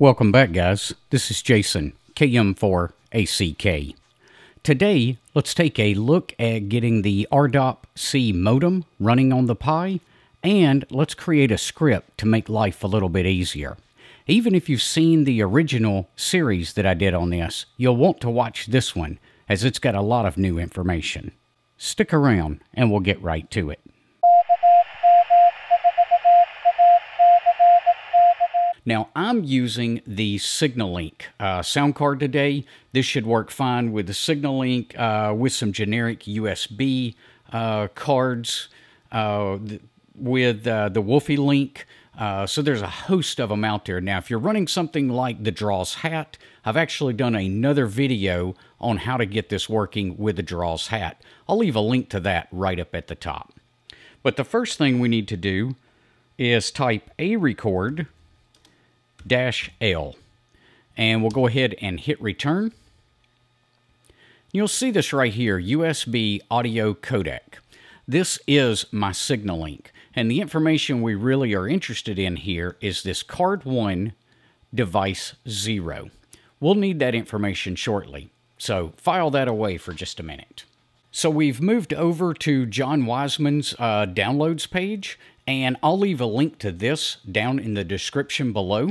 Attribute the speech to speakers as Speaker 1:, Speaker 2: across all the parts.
Speaker 1: Welcome back, guys. This is Jason, KM4ACK. Today, let's take a look at getting the ARDOP-C modem running on the Pi, and let's create a script to make life a little bit easier. Even if you've seen the original series that I did on this, you'll want to watch this one, as it's got a lot of new information. Stick around, and we'll get right to it. Now, I'm using the SignaLink uh, sound card today. This should work fine with the SignaLink uh, with some generic USB uh, cards uh, with uh, the Wolphi Link. Uh, so there's a host of them out there. Now, if you're running something like the Draws Hat, I've actually done another video on how to get this working with the Draws Hat. I'll leave a link to that right up at the top. But the first thing we need to do is type arecord L. And we'll go ahead and hit return. You'll see this right here, USB audio codec. This is my SignaLink. And the information we really are interested in here is this card 1 device 0. We'll need that information shortly. So file that away for just a minute. So we've moved over to John Wiseman's uh, downloads page, and I'll leave a link to this down in the description below.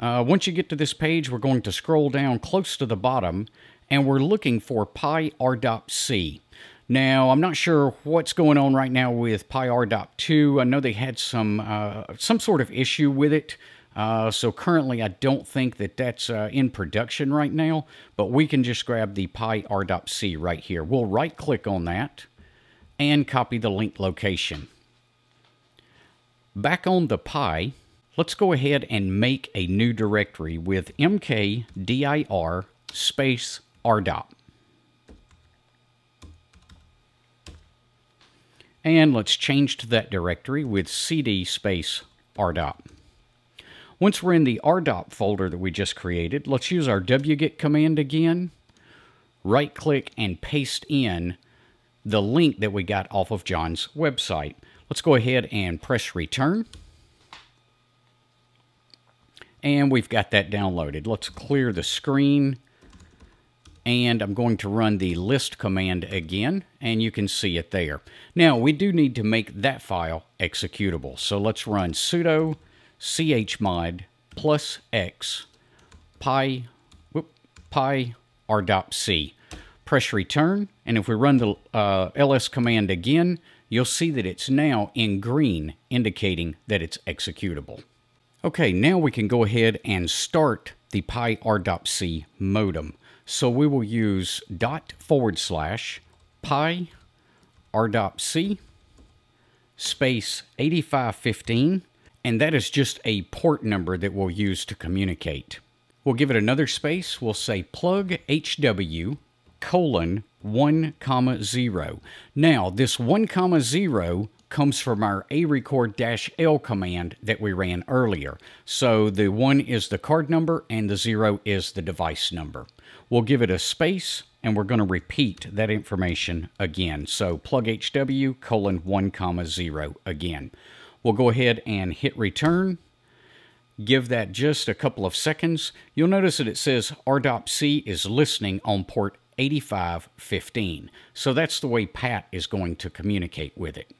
Speaker 1: Uh, once you get to this page, we're going to scroll down close to the bottom, and we're looking for Pi ARDOP-C. Now, I'm not sure what's going on right now with Pi ARDOP-2. I know they had some uh, some sort of issue with it. Uh, so currently, I don't think that that's uh, in production right now, but we can just grab the Pi ARDOP-C right here. We'll right-click on that and copy the link location. Back on the Pi, Let's go ahead and make a new directory with mkdir space ardop. And let's change to that directory with cd space ardop. Once we're in the ardop folder that we just created, let's use our wget command again. Right click and paste in the link that we got off of John's website. Let's go ahead and press return. And we've got that downloaded. Let's clear the screen. And I'm going to run the list command again, and you can see it there. Now, we do need to make that file executable. So let's run sudo chmod plus x pi, whoop, pi ardop-c. Press return, and if we run the uh, ls command again, you'll see that it's now in green, indicating that it's executable. Okay, now we can go ahead and start the Pi ARDOP-C modem. So we will use dot forward slash Pi ARDOP-C space 8515, and that is just a port number that we'll use to communicate. We'll give it another space. We'll say plug HW colon 1 comma 0. Now, this 1 comma 0 comes from our arecord-l command that we ran earlier. So the 1 is the card number and the 0 is the device number. We'll give it a space and we're going to repeat that information again. So plug HW colon 1 comma 0 again. We'll go ahead and hit return. Give that just a couple of seconds. You'll notice that it says ARDOP-C is listening on port 8515. So that's the way Pat is going to communicate with it.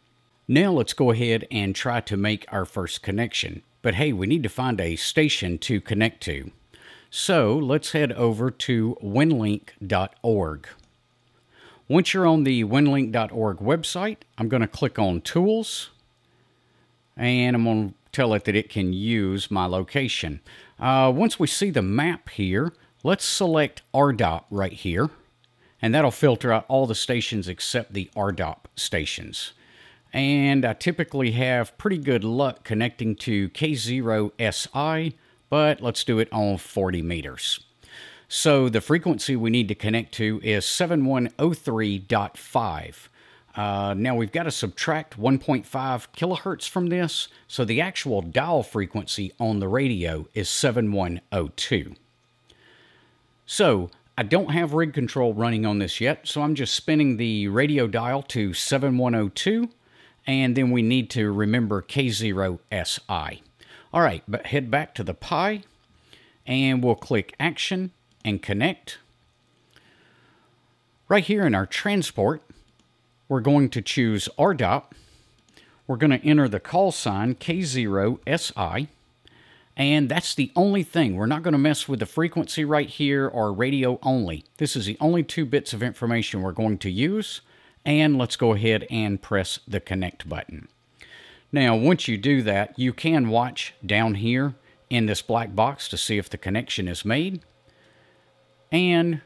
Speaker 1: Now let's go ahead and try to make our first connection. But hey, we need to find a station to connect to. So let's head over to winlink.org. Once you're on the winlink.org website, I'm going to click on Tools, and I'm going to tell it that it can use my location. Uh, once we see the map here, let's select ARDOP right here, and that'll filter out all the stations except the ARDOP stations and I typically have pretty good luck connecting to K0SI, but let's do it on 40 meters. So the frequency we need to connect to is 7103.5. Uh, now we've got to subtract 1.5 kilohertz from this, so the actual dial frequency on the radio is 7102. So I don't have rig control running on this yet, so I'm just spinning the radio dial to 7102 and then we need to remember K0SI. All right, but head back to the Pi, and we'll click Action and Connect. Right here in our transport, we're going to choose ARDOP. We're going to enter the call sign K0SI. And that's the only thing. We're not going to mess with the frequency right here or radio only. This is the only two bits of information we're going to use. And let's go ahead and press the connect button. Now, once you do that, you can watch down here in this black box to see if the connection is made. And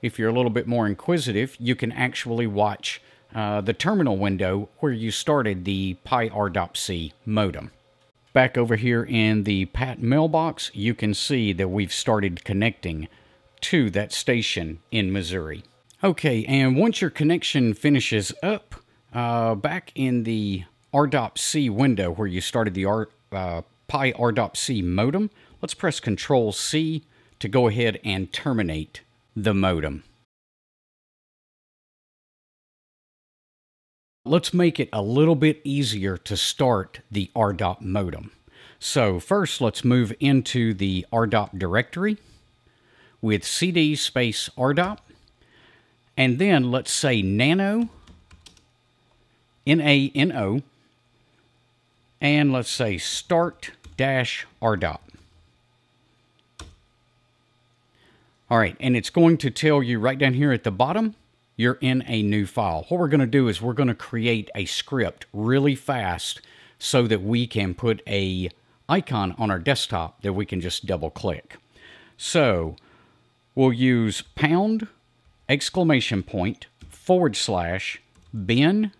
Speaker 1: if you're a little bit more inquisitive, you can actually watch uh, the terminal window where you started the Pi R.C modem. Back over here in the PAT mailbox, you can see that we've started connecting to that station in Missouri. Okay, and once your connection finishes up, uh, back in the R.C window where you started the R, uh, Pi R.C modem, let's press Control C to go ahead and terminate the modem. Let's make it a little bit easier to start the ARDOP modem. So first let's move into the ARDOP directory with cd space ARDOP. And then let's say nano, N-A-N-O, and let's say start dash r dot. All right, and it's going to tell you right down here at the bottom, you're in a new file. What we're going to do is we're going to create a script really fast so that we can put a icon on our desktop that we can just double click. So we'll use pound exclamation point forward slash bin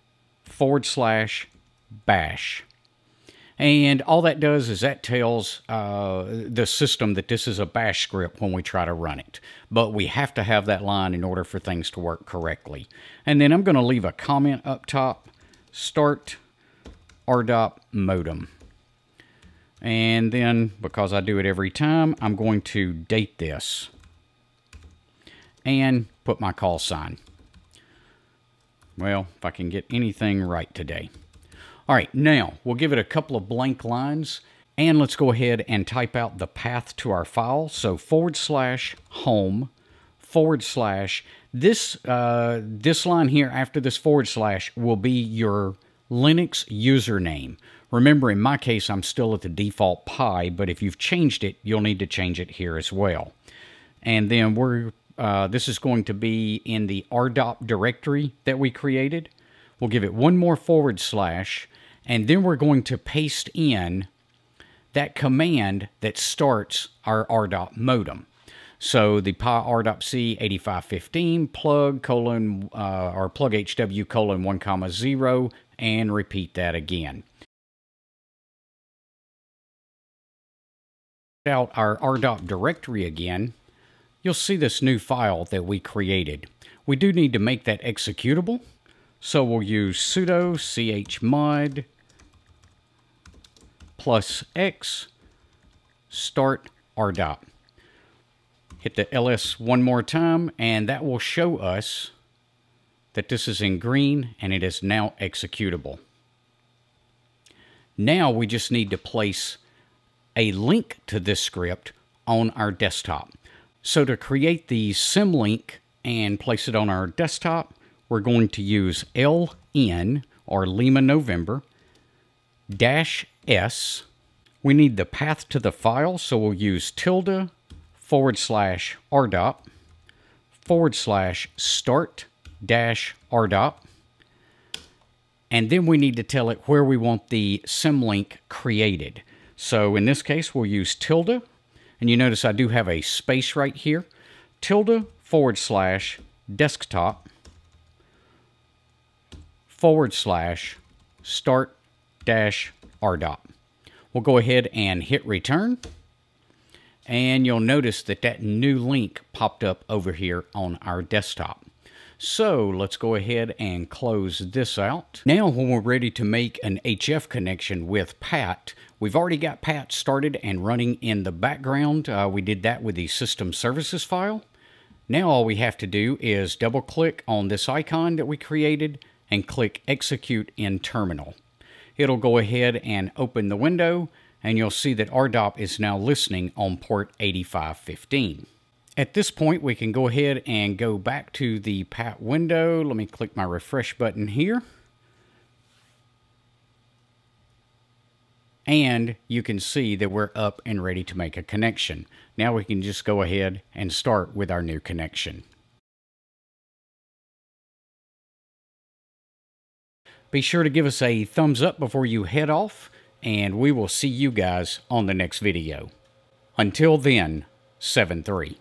Speaker 1: forward slash bash. And all that does is that tells uh, the system that this is a bash script when we try to run it. But we have to have that line in order for things to work correctly. And then I'm going to leave a comment up top, start ARDOP modem. And then, because I do it every time, I'm going to date this and put my call sign. Well, if I can get anything right today. All right, now we'll give it a couple of blank lines and let's go ahead and type out the path to our file. So forward slash home forward slash. This, uh, this line here after this forward slash will be your Linux username. Remember, in my case, I'm still at the default Pi, but if you've changed it, you'll need to change it here as well. And then we're, uh, this is going to be in the ARDOP directory that we created. We'll give it one more forward slash, and then we're going to paste in that command that starts our ARDOP modem. So the pi R.C 8515 plug colon uh, or plug HW colon 1 comma 0 and repeat that again. Out our ARDOP directory again, you'll see this new file that we created. We do need to make that executable, so we'll use sudo chmod plus X, start ARDOP. Hit the ls one more time, and that will show us that this is in green and it is now executable. Now we just need to place a link to this script on our desktop. So to create the symlink and place it on our desktop, we're going to use ln, or Lima November, dash S. We need the path to the file, so we'll use tilde forward slash ARDOP forward slash start dash ARDOP. And then we need to tell it where we want the symlink created. So in this case, we'll use tilde. And you notice I do have a space right here. Tilde forward slash desktop forward slash start dash ARDOP. We'll go ahead and hit return. And you'll notice that that new link popped up over here on our desktop. So let's go ahead and close this out. Now when we're ready to make an HF connection with PAT, we've already got PAT started and running in the background. Uh, we did that with the system services file. Now all we have to do is double click on this icon that we created and click execute in terminal it'll go ahead and open the window and you'll see that ARDOP is now listening on port 8515. At this point, we can go ahead and go back to the PAT window. Let me click my refresh button here. And you can see that we're up and ready to make a connection. Now we can just go ahead and start with our new connection. Be sure to give us a thumbs up before you head off, and we will see you guys on the next video. Until then, 7-3.